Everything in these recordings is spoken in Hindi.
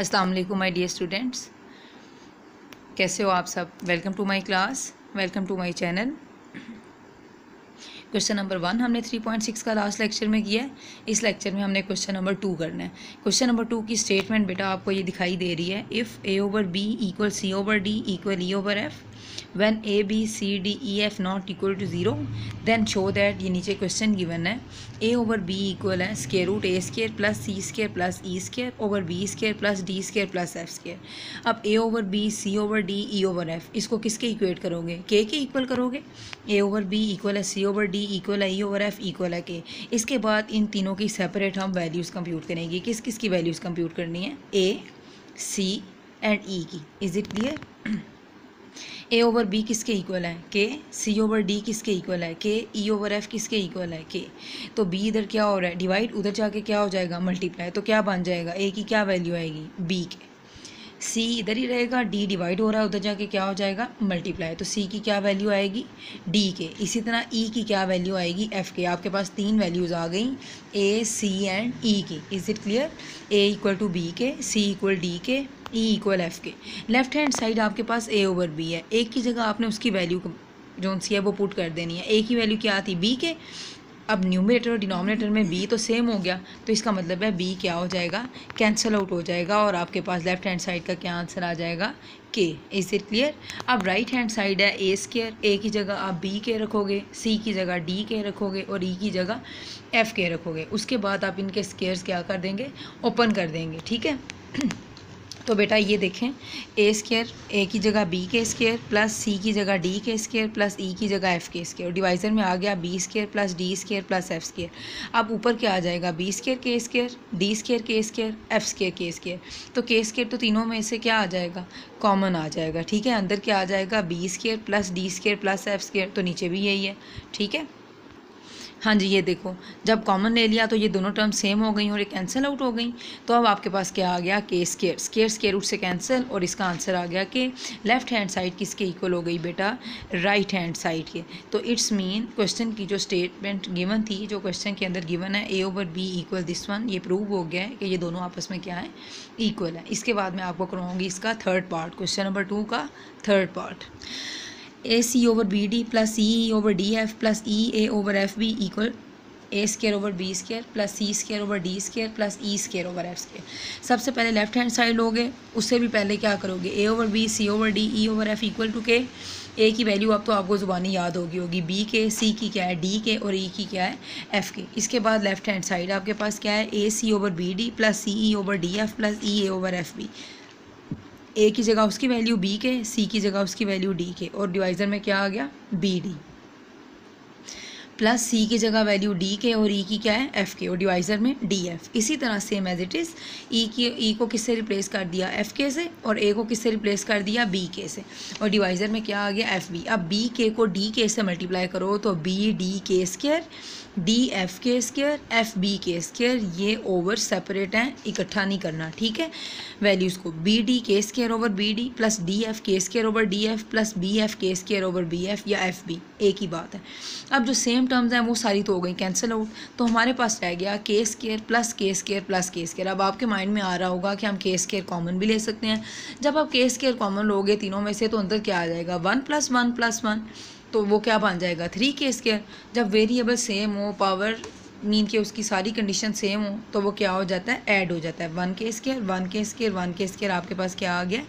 अस्सलाम वालेकुम माय डियर स्टूडेंट्स कैसे हो आप सब? Welcome to my class welcome to my channel question number one हमने थ्री पॉइंट सिक्स का लास्ट लेक्चर में किया है। इस लेक्चर में हमने क्वेश्चन नंबर टू करना है। क्वेश्चन नंबर टू की स्टेटमेंट बेटा आपको ये दिखाई दे रही है if A over B equal C over D equal E over F when A B C D E F not equal to zero then show that ये नीचे क्वेश्चन गिवन है। ए ओवर बी इक्वल है square root A square plus C square plus E square over B square plus D square plus F square अब A over B C over D E over F इसको किसके इक्वेट करोगे? के के इक्वल करोगे? ए ओवर बी इक्वल है सी ओवर डी इक्वल है ई ओवर एफ़ इक्वल है के इसके बाद इन तीनों की सेपरेट हम वैल्यूज़ कंप्यूट करेंगे। किस किस की वैल्यूज़ कंप्यूट करनी है? ए सी एंड ई की। Is it clear A over B किसके इक्वल है? के सी ओवर डी किसके इक्वल है? के ई ओवर एफ़ किसके इक्वल है? के तो बी इधर क्या हो रहा है? डिवाइड उधर जाके क्या हो जाएगा? मल्टीप्लाई तो क्या बन जाएगा? ए की क्या वैल्यू आएगी? B K. सी इधर ही रहेगा डी डिवाइड हो रहा है, उधर जाके क्या हो जाएगा? मल्टीप्लाई तो सी की क्या वैल्यू आएगी? डी के. इसी तरह ई e की क्या वैल्यू आएगी? एफ़ के. आपके पास तीन वैल्यूज़ आ गई ए सी एंड ई की. Is it clear A equal to B K C equal D K E equal F K. Left hand side आपके पास ए ओवर बी है। एक की जगह आपने उसकी वैल्यू जो सी है वो पुट कर देनी है। ए की वैल्यू क्या आती? बी के। अब न्यूमिनेटर और डिनोमिनेटर में बी तो सेम हो गया। तो इसका मतलब है बी क्या हो जाएगा? कैंसिल आउट हो जाएगा और आपके पास लेफ़्ट हैंड साइड का क्या आंसर आ जाएगा? के इज़ इट क्लियर अब राइट हैंड साइड है ए स्केयर ए की जगह आप बी के रखोगे। सी की जगह डी के रखोगे और ई e की जगह एफ़ के रखोगे। उसके बाद आप इनके स्केयर्स क्या कर देंगे? ओपन कर देंगे। ठीक है? तो बेटा ये देखें ए स्केयर ए की जगह बी के स्केयर प्लस सी की जगह डी के स्केयर प्लस ई की जगह एफ़ के स्केयर डिवाइज़र में आ गया B square plus D square plus F square अब ऊपर क्या आ जाएगा? B square K square D square K square F square K square तो के स्केयर तो तीनों में से क्या आ जाएगा? कॉमन आ जाएगा, ठीक है? अंदर क्या आ जाएगा? B square plus D square plus F square तो नीचे भी यही है, ठीक है? हाँ जी, ये देखो, जब कॉमन ले लिया तो ये दोनों टर्म सेम हो गई और ये कैंसिल आउट हो गई। तो अब आपके पास क्या आ गया? K square square square root से कैंसिल और इसका आंसर आ गया कि लेफ़्ट हैंड साइड किसके इक्वल हो गई बेटा? राइट हैंड साइड के। तो इट्स मीन क्वेश्चन की जो स्टेटमेंट गिवन थी, जो क्वेश्चन के अंदर गिवन है A over B equal this one ये प्रूव हो गया है कि ये दोनों आपस में क्या है? इक्वल है। इसके बाद मैं आपको कराऊँगी इसका third part question number two का third part A C over B D plus E over D F plus E A over F B equal A square over B square plus C square over D square plus E square over F square सबसे पहले लेफ़्ट हैंड साइड लोगे, उससे भी पहले क्या करोगे? A over B C over D E over F equal to K A की वैल्यू अब तो आपको ज़ुबानी याद होगी होगी। बी के सी की क्या है? डी के और ई e की क्या है? एफ़ के। इसके बाद लेफ़्ट हैंड साइड आपके पास क्या है? A C over B D plus C E over D F plus E A over F B A की जगह उसकी वैल्यू बी के सी की जगह उसकी वैल्यू डी के, और डिवाइज़र में क्या आ गया? बी डी प्लस सी की जगह वैल्यू डी के और ई e की क्या है? एफ़ के, और डिवाइज़र में डी एफ़ इसी तरह same as it is E की ई e को किससे रिप्लेस कर दिया? एफ़ के से, और ए को किससे रिप्लेस कर दिया? बी के से. और डिवाइज़र में क्या आ गया? एफ़ बी अब बी के को डी के से मल्टीप्लाई करो तो B D K square D, F K square, F B K square, ये ओवर सेपरेट हैं, इकट्ठा नहीं करना, ठीक है? वैल्यूज़ को B D K square over B D plus D F K square over D F plus B F K square over B F या एफ़ बी एक ही बात है। अब जो सेम टर्म्स हैं, वो सारी तो हो गई कैंसिल आउट तो हमारे पास रह गया K square plus K square plus K square अब आपके माइंड में आ रहा होगा कि हम के स्केयर कॉमन भी ले सकते हैं। जब आप के स्केयर कॉमन लोगे, तीनों में से तो अंदर क्या आ जाएगा? One plus one plus one तो वो क्या बन जाएगा? थ्री के स्केयर जब वेरिएबल सेम हो पावर मीन के उसकी सारी कंडीशन सेम हो तो वो क्या हो जाता है? ऐड हो जाता है। One K square one K square one K square आपके पास क्या आ गया?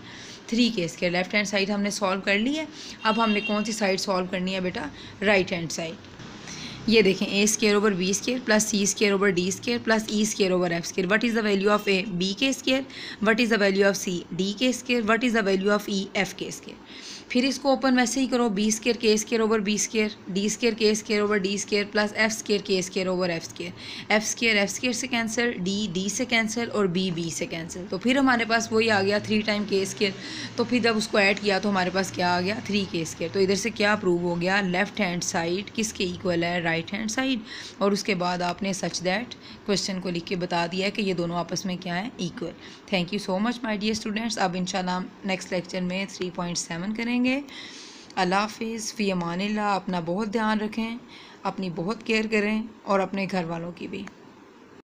Three K. Square left hand side हमने सॉल्व कर ली है। अब हमने कौन सी साइड सॉल्व करनी है बेटा? राइट हैंड साइड ये देखें A square over B square plus C square over D square plus E square over F square what is the value of A B K square what is the value of C D K square what is the value of E F K square फिर इसको ओपन वैसे ही करो B square K square over B square D square K square over D square plus F square K square over F square F square F square से कैंसिल डी डी से कैंसिल और बी बी से कैंसिल तो फिर हमारे पास वही आ गया थ्री टाइम के स्केयर तो फिर जब उसको ऐड किया तो हमारे पास क्या आ गया? थ्री के स्केयर तो इधर से क्या प्रूव हो गया? लेफ़्ट हैंड साइड किसके इक्वल है? राइट हैंड साइड और उसके बाद आपने सच दैट क्वेश्चन को लिख के बता दिया है कि ये दोनों आपस में क्या है? Equal thank you so much my dear students अब इंशाल्लाह नेक्स्ट लेक्चर में थ्री पॉइंट सेवन करेंगे। अल्लाह हाफिज़, फ़ी अमान अपना बहुत ध्यान रखें, अपनी बहुत केयर करें और अपने घर वालों की भी।